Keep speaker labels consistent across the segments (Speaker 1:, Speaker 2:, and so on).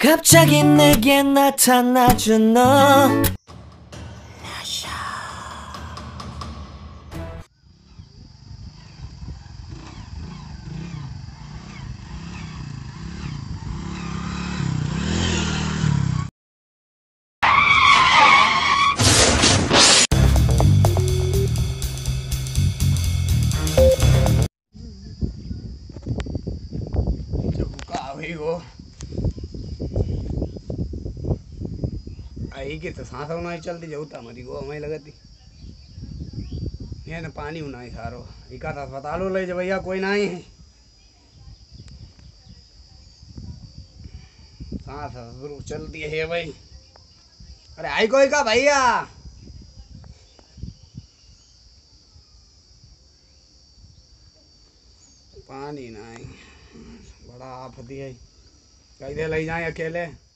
Speaker 1: 갑자기 내게 나타나주 너.
Speaker 2: 이거 के तो सांस नहीं चलती जाऊता मरी गो हमें लगती। ये ना पानी होना ही सारो तो अस्पताल ले जा भैया, कोई ना ही। है सांस शुरू चलती है भाई। अरे आई कोई का भैया? पानी नहीं। बड़ा आफती है कैसे ले जाए अकेले?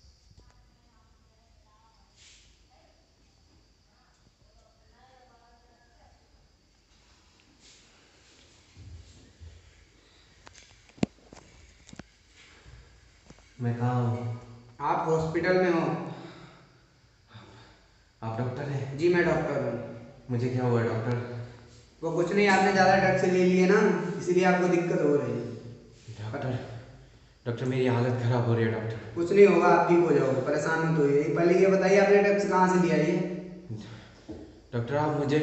Speaker 3: मैं कहा हूँ?
Speaker 2: आप हॉस्पिटल में हो।
Speaker 3: आप डॉक्टर हैं?
Speaker 2: जी मैं डॉक्टर हूँ।
Speaker 3: मुझे क्या हुआ डॉक्टर
Speaker 2: वो कुछ नहीं आपने ज़्यादा ड्रग्स ले लिए ना इसीलिए आपको दिक्कत हो रही है।
Speaker 3: डॉक्टर डॉक्टर मेरी हालत खराब हो रही है डॉक्टर
Speaker 2: कुछ नहीं होगा आप ठीक हो जाओगे परेशान मत होइए। पहले ये बताइए आपने ड्रग्स कहाँ से लिया ये?
Speaker 3: डॉक्टर आप मुझे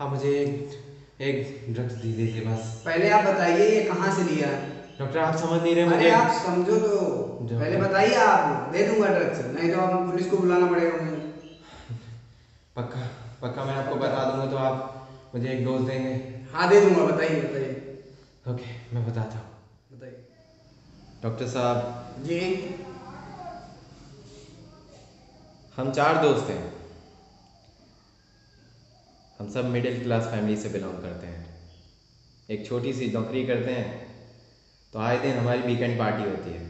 Speaker 3: आप मुझे एक एक ड्रग्स दे दीजिए बस।
Speaker 2: पहले आप बताइए ये कहाँ से लिया?
Speaker 3: डॉक्टर आप समझ नहीं रहे
Speaker 2: अरे
Speaker 3: मुझे।
Speaker 2: आप समझो तो। पहले बताइए आप दे दूँगा ड्रग्स। नहीं तो आप पुलिस को बुलाना पड़ेगा मुझे।
Speaker 3: पक्का पक्का मैं आपको बता दूँगा तो आप मुझे एक डोज देंगे।
Speaker 2: हाँ दे दूँगा बताइए बताइए।
Speaker 3: ओके मैं बताता हूँ।
Speaker 2: बताइए।
Speaker 3: डॉक्टर साहब।
Speaker 2: जी।
Speaker 3: हम चार दोस्त हैं। हम सब मिडिल क्लास फैमिली से बिलोंग करते हैं। एक छोटी सी नौकरी करते हैं। तो आए दिन हमारी वीकेंड पार्टी होती है।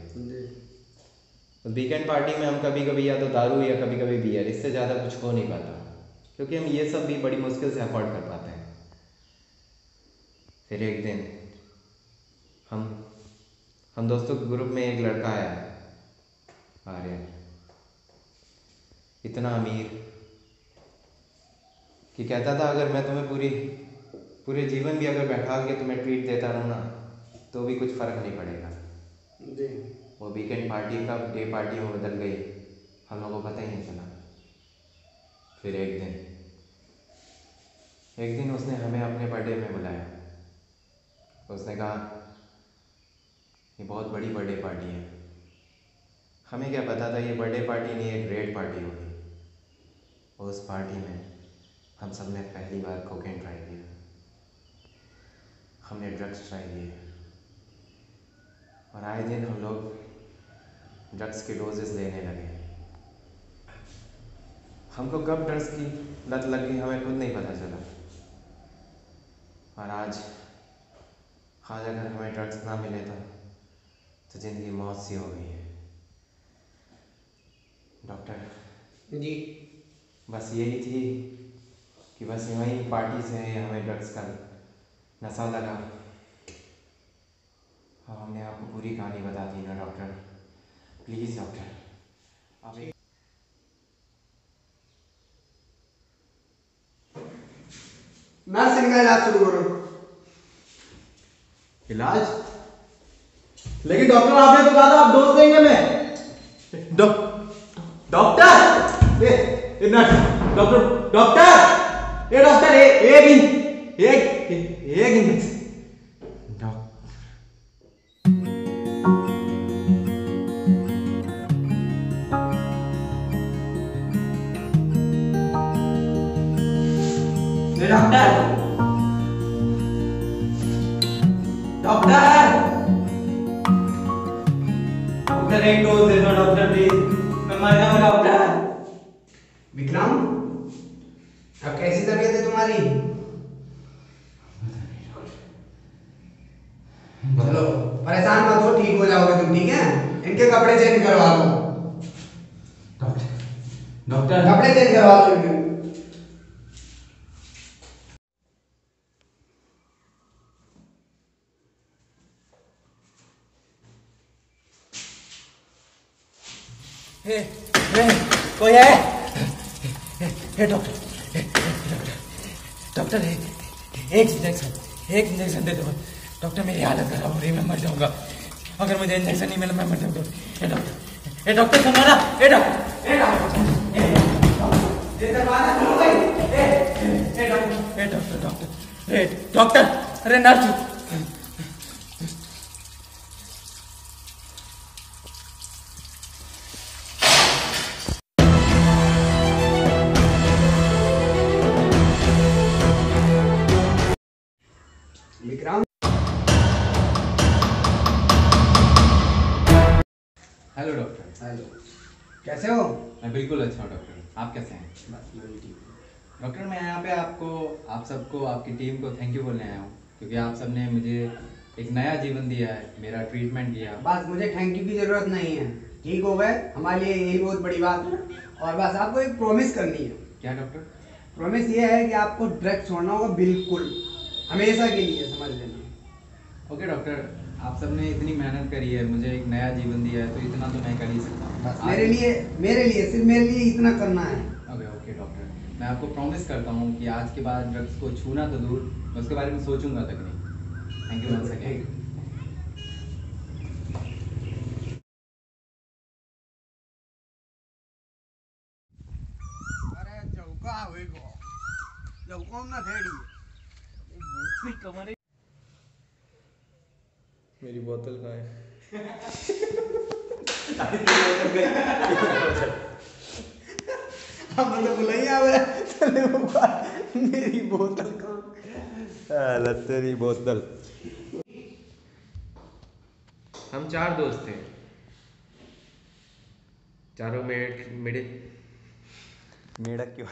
Speaker 3: तो वीकेंड पार्टी में हम कभी कभी या तो दारू या कभी कभी बियर इससे ज़्यादा कुछ हो नहीं पाता। क्योंकि हम ये सब भी बड़ी मुश्किल से अफोर्ड कर पाते हैं। फिर एक दिन हम हम दोस्तों के ग्रुप में एक लड़का आया आर्यन। इतना अमीर कि कहता था अगर मैं तुम्हें पूरी पूरे जीवन भी अगर बैठा के तुम्हें ट्रीट देता रहूँ ना तो भी कुछ फ़र्क नहीं पड़ेगा।
Speaker 2: जी।
Speaker 3: वो वीकेंड पार्टी कब डे पार्टी में बदल गई। हम लोगों को पता ही नहीं चला। फिर एक दिन। एक दिन उसने हमें अपने बर्थडे में बुलाया। उसने कहा ये बहुत बड़ी बर्थडे पार्टी है। हमें क्या पता था ये बर्थडे पार्टी नहीं एक ग्रेट पार्टी होगी? उस पार्टी में हम सबने पहली बार कोकेन ट्राई किया। हमने ड्रग्स ट्राई किए। और आए दिन हम लोग ड्रग्स के डोजेस लेने लगे। हमको कब ड्रग्स की लत लग गई हमें खुद नहीं पता चला। और आज आज अगर हमें ड्रग्स ना मिले तो तो ज़िंदगी मौत सी हो गई है। डॉक्टर
Speaker 2: जी।
Speaker 3: बस यही थी कि बस वहीं पार्टी से हमें ड्रग्स का नशा लगा। और हमने आपको पूरी कहानी बता दी ना डॉक्टर। Please doctor. आप एक
Speaker 2: नर्सिंग का इलाज शुरू करो
Speaker 4: इलाज? लेकिन डॉक्टर आपने तो कहा था आप डोज देंगे मैं डॉ- डॉक्टर! ए डॉक्टर डॉक्टर! ए डॉक्टर ए एक एक एक
Speaker 3: डॉक्टर
Speaker 4: डॉक्टर डॉक्टर एक डोज दे दो डॉक्टर प्लीज़ मैं मर जाऊँगा डॉक्टर
Speaker 2: विक्रम अब कैसी तबीयत है तुम्हारी? चलो परेशान मत हो ठीक हो जाओगे तुम ठीक है? इनके कपड़े चेंज करवा लो।
Speaker 4: डॉक्टर डॉक्टर
Speaker 2: कपड़े चेंज करवा लो इनके
Speaker 1: हे हे कोई है? हे डॉक्टर डॉक्टर एक इंजेक्शन एक इंजेक्शन दे दो। डॉक्टर मेरी हालत खराब हो रही है, मैं मर जाऊँगा। अगर मुझे इंजेक्शन नहीं मिला, मैं मर जाऊँगा। हे डॉक्टर हे डॉक्टर हे हे डॉक्टर हे डॉक्टर डॉक्टर डॉक्टर अरे, नर्स
Speaker 5: हेलो डॉक्टर
Speaker 2: हेलो कैसे हो?
Speaker 5: मैं बिल्कुल अच्छा हूँ डॉक्टर आप कैसे हैं?
Speaker 2: बस मैं भी ठीक हूँ।
Speaker 5: डॉक्टर मैं यहाँ पे आपको आप सबको आपकी टीम को थैंक यू बोलने आया हूँ क्योंकि आप सबने मुझे एक नया जीवन दिया है मेरा ट्रीटमेंट किया
Speaker 2: बस मुझे थैंक यू की ज़रूरत नहीं है। ठीक हो गए? हमारे लिए यही बहुत बड़ी बात है। और बस आपको एक प्रॉमिस करनी है।
Speaker 5: क्या डॉक्टर
Speaker 2: प्रॉमिस ये है कि आपको ड्रग्स छोड़ना होगा बिल्कुल। हमेशा के लिए समझ लेना।
Speaker 5: ओके डॉक्टर आप सबने इतनी मेहनत करी है मुझे एक नया जीवन दिया है तो इतना तो मैं कर ही सकता हूँ।
Speaker 2: मेरे लिए मेरे लिए सिर्फ़ मेरे लिए इतना करना है।
Speaker 5: ओके ओके डॉक्टर मैं आपको प्रॉमिस करता हूँ कि आज के बाद ड्रग्स को छूना तो दूर मैं उसके बारे में सोचूँगा तक नहीं। थैंक यू वंस अगेन
Speaker 2: अरे चौका हुई को चौका ना थेड़ी
Speaker 3: मेरी बोतल कहाँ है
Speaker 2: हम तो हुआ चले वो मेरी बोतल कहाँ
Speaker 3: तेरी बोतल।
Speaker 5: हम चार दोस्त थे चारों मेड मिडिल
Speaker 3: मेढक क्यों?